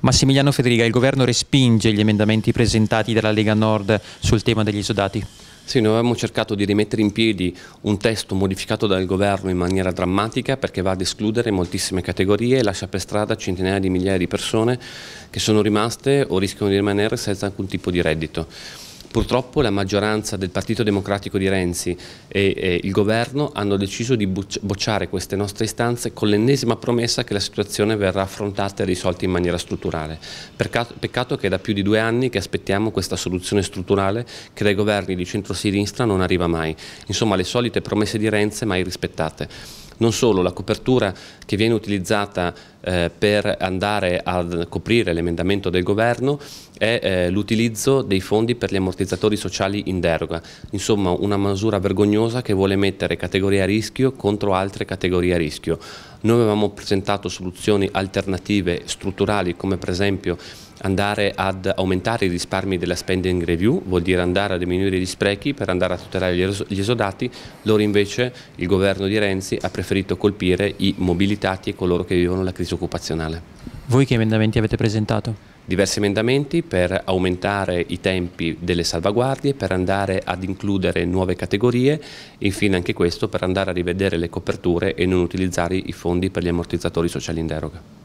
Massimiliano Federica, il governo respinge gli emendamenti presentati dalla Lega Nord sul tema degli esodati? Sì, noi avevamo cercato di rimettere in piedi un testo modificato dal governo in maniera drammatica perché va ad escludere moltissime categorie e lascia per strada centinaia di migliaia di persone che sono rimaste o rischiano di rimanere senza alcun tipo di reddito. Purtroppo la maggioranza del Partito Democratico di Renzi e, e il governo hanno deciso di bocciare queste nostre istanze con l'ennesima promessa che la situazione verrà affrontata e risolta in maniera strutturale. Peccato, peccato che è da più di due anni che aspettiamo questa soluzione strutturale che dai governi di centro-sinistra non arriva mai. Insomma le solite promesse di Renzi mai rispettate. Non solo, la copertura che viene utilizzata eh, per andare a coprire l'emendamento del governo è eh, l'utilizzo dei fondi per gli ammortizzatori sociali in deroga, insomma una misura vergognosa che vuole mettere categorie a rischio contro altre categorie a rischio. Noi avevamo presentato soluzioni alternative strutturali come per esempio andare ad aumentare i risparmi della spending review, vuol dire andare a diminuire gli sprechi per andare a tutelare gli esodati, loro invece il governo di Renzi ha preferito colpire i mobilitati e coloro che vivono la crisi occupazionale. Voi che emendamenti avete presentato? Diversi emendamenti per aumentare i tempi delle salvaguardie, per andare ad includere nuove categorie e infine anche questo per andare a rivedere le coperture e non utilizzare i fondi per gli ammortizzatori sociali in deroga.